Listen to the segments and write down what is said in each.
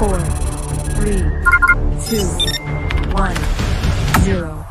four, three, two, one, zero.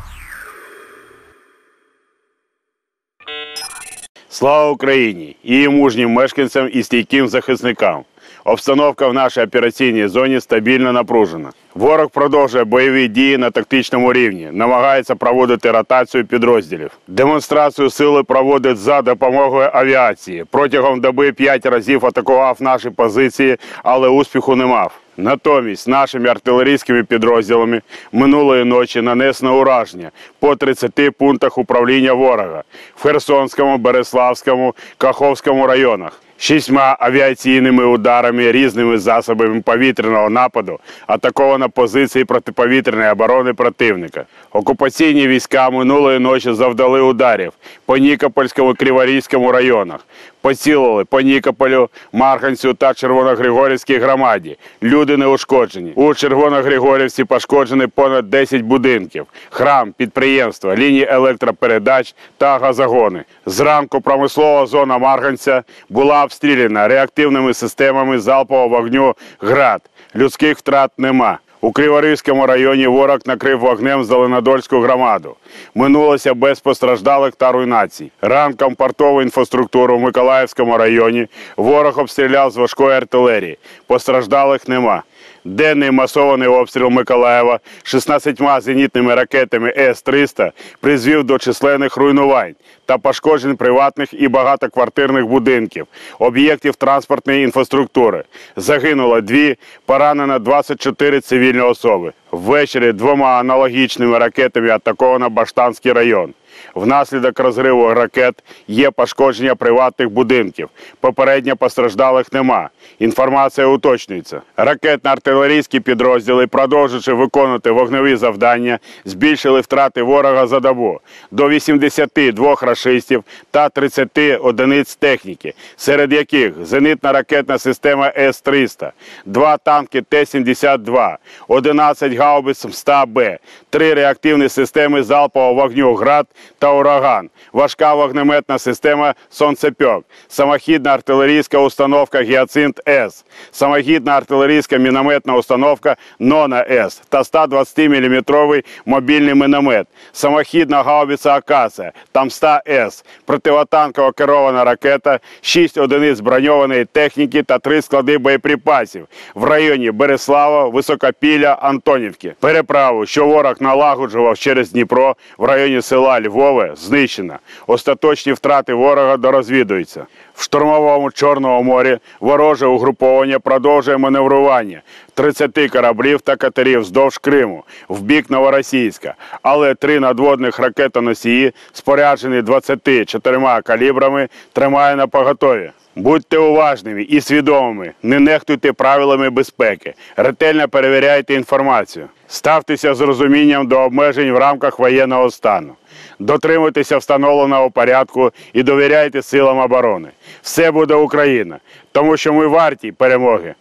Слава Україні її мужнім мешканцям і стійким захисникам. Обстановка в нашій операційній зоні стабільно напружена. Ворог продовжує бойові дії на тактичному рівні, намагається проводити ротацію підрозділів. Демонстрацію сили проводить за допомогою авіації. Протягом доби п'ять разів атакував наші позиції, але успіху не мав. Натомість нашими артилерійськими підрозділами минулої ночі нанесено ураження по 30 пунктах управління ворога в Херсонському, Береславському, Каховському районах. Шістьма авіаційними ударами різними засобами повітряного нападу атаковано позиції протиповітряної оборони противника. Окупаційні війська минулої ночі завдали ударів по Нікопольському Криворізькому районах. Поцілили по Нікополю, Марганцю та Червоногригорівській громаді. Люди не ушкоджені. У Червоногригорівці пошкоджені понад 10 будинків, храм, підприємства, лінії електропередач та газогони. Зранку промислова зона Марганця була обстріляна реактивними системами залпового вогню ГРАД. Людських втрат нема. У Криворізькому районі ворог накрив вогнем Зеленодольську громаду. Минулося без постраждалих та руйнацій. Ранком портову інфраструктуру в Миколаївському районі ворог обстріляв з важкої артилерії. Постраждалих нема. Денний масований обстріл Миколаєва 16 зенітними ракетами С-300 призвів до численних руйнувань та пошкоджень приватних і багатоквартирних будинків, об'єктів транспортної інфраструктури. Загинуло дві, поранено 24 цивільні особи. Ввечері двома аналогічними ракетами атаковано Баштанський район. Внаслідок розриву ракет є пошкодження приватних будинків. Попередньо постраждалих нема. Інформація уточнюється. Ракетно-артилерійські підрозділи, продовжуючи виконувати вогневі завдання, збільшили втрати ворога за добу до 82 рашистів та 30 одиниць техніки, серед яких зенитно-ракетна система С-300, два танки Т-72, 11 гаубиць МСТА-Б, три реактивні системи залпового вогню «Град» та ураган, важка вогнеметна система Сонцепьок, самохідна артилерійська установка Гіацинт С, самохідна артилерійська мінометна установка Нона С та 120-мм мобільний міномет, самохідна гаубиця Акація, Тамста С, противотанкова керована ракета, 6 одиниць броньованої техніки та 3 склади боєприпасів в районі Береслава, Високопілля, Антонівки. Переправу, що ворог налагоджував через Дніпро в районі села Львове, знищена. Остаточні втрати ворога дорозвідуються. В штурмовому Чорному морі вороже угруповання продовжує маневрування 30 кораблів та катерів вздовж Криму в бік Новоросійська, але три надводних ракетоносії, споряджені 24 калібрами, тримає на поготові. Будьте уважними і свідомими, не нехтуйте правилами безпеки, ретельно перевіряйте інформацію, ставтеся з розумінням до обмежень в рамках воєнного стану, дотримуйтеся встановленого порядку і довіряйте силам оборони. Все буде Україна, тому що ми варті перемоги.